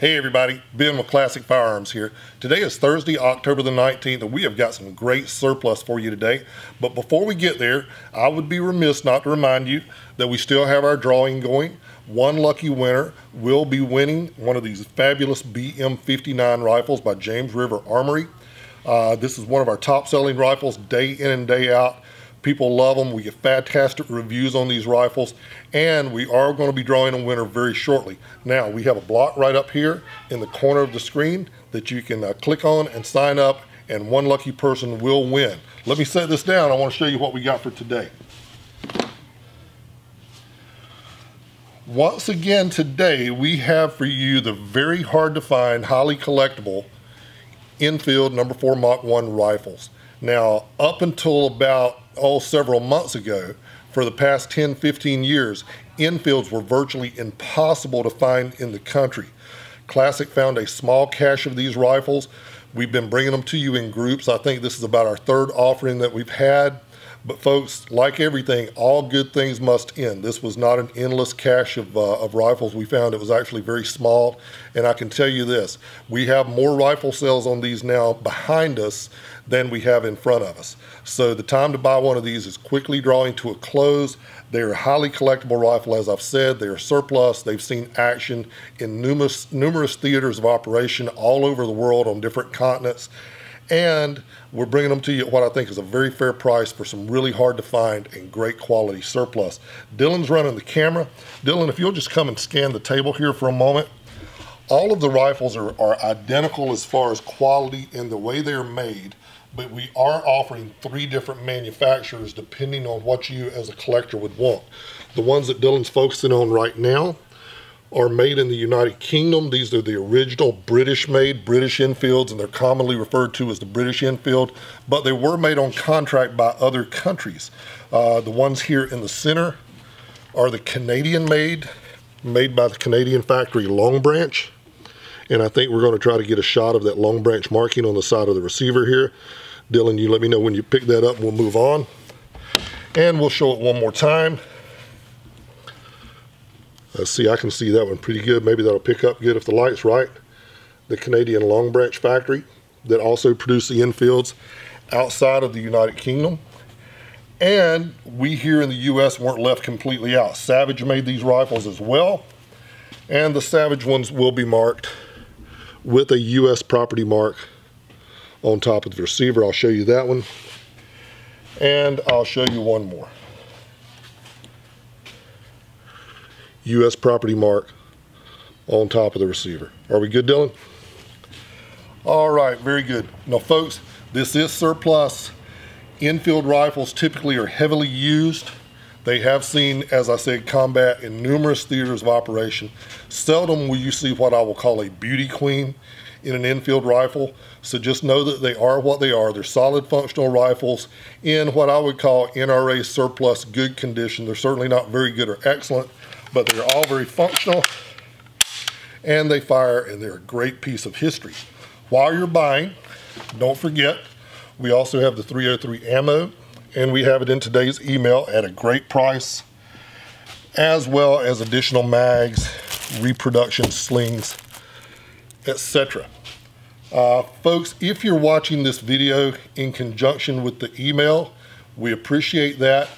Hey everybody, Ben with Classic Firearms here. Today is Thursday, October the 19th, and we have got some great surplus for you today. But before we get there, I would be remiss not to remind you that we still have our drawing going. One lucky winner will be winning one of these fabulous BM59 rifles by James River Armory. Uh, this is one of our top selling rifles day in and day out. People love them. We get fantastic reviews on these rifles, and we are going to be drawing a winner very shortly. Now, we have a block right up here in the corner of the screen that you can uh, click on and sign up, and one lucky person will win. Let me set this down. I want to show you what we got for today. Once again today, we have for you the very hard to find, highly collectible Enfield number four Mark 1 rifles. Now, up until about oh, several months ago, for the past 10, 15 years, Enfields were virtually impossible to find in the country. Classic found a small cache of these rifles. We've been bringing them to you in groups. I think this is about our third offering that we've had. But folks, like everything, all good things must end. This was not an endless cache of, uh, of rifles we found. It was actually very small. And I can tell you this, we have more rifle sales on these now behind us than we have in front of us. So the time to buy one of these is quickly drawing to a close. They're a highly collectible rifle, as I've said. They're surplus. They've seen action in numerous, numerous theaters of operation all over the world on different continents and we're bringing them to you at what I think is a very fair price for some really hard to find and great quality surplus. Dylan's running the camera. Dylan, if you'll just come and scan the table here for a moment. All of the rifles are, are identical as far as quality and the way they're made, but we are offering three different manufacturers depending on what you as a collector would want. The ones that Dylan's focusing on right now are made in the United Kingdom. These are the original British made British Enfields, and they're commonly referred to as the British Enfield, but they were made on contract by other countries. Uh, the ones here in the center are the Canadian made, made by the Canadian factory Long Branch. And I think we're going to try to get a shot of that Long Branch marking on the side of the receiver here. Dylan, you let me know when you pick that up and we'll move on. And we'll show it one more time. Uh, see, I can see that one pretty good. Maybe that'll pick up good if the light's right. The Canadian Long Branch factory that also produced the Enfields outside of the United Kingdom. And we here in the U.S. weren't left completely out. Savage made these rifles as well. And the Savage ones will be marked with a U.S. property mark on top of the receiver. I'll show you that one. And I'll show you one more. U.S. property mark on top of the receiver. Are we good, Dylan? All right, very good. Now, folks, this is surplus. Enfield rifles typically are heavily used. They have seen, as I said, combat in numerous theaters of operation. Seldom will you see what I will call a beauty queen in an Enfield rifle. So just know that they are what they are. They're solid functional rifles in what I would call NRA surplus good condition. They're certainly not very good or excellent, but they're all very functional and they fire and they're a great piece of history. While you're buying, don't forget, we also have the 303 ammo and we have it in today's email at a great price as well as additional mags, reproduction slings, etc. Uh, folks, if you're watching this video in conjunction with the email, we appreciate that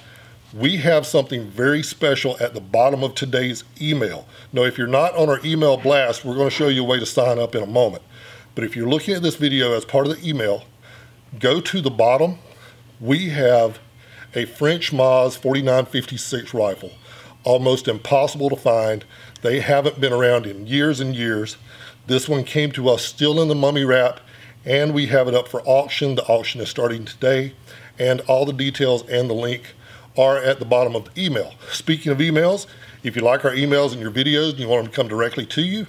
we have something very special at the bottom of today's email. Now, if you're not on our email blast, we're going to show you a way to sign up in a moment. But if you're looking at this video as part of the email, go to the bottom. We have a French MAS 4956 rifle, almost impossible to find. They haven't been around in years and years. This one came to us still in the mummy wrap, and we have it up for auction. The auction is starting today, and all the details and the link are at the bottom of the email. Speaking of emails, if you like our emails and your videos and you want them to come directly to you,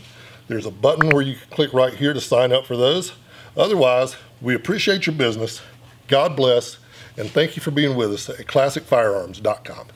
there's a button where you can click right here to sign up for those. Otherwise, we appreciate your business. God bless, and thank you for being with us at classicfirearms.com.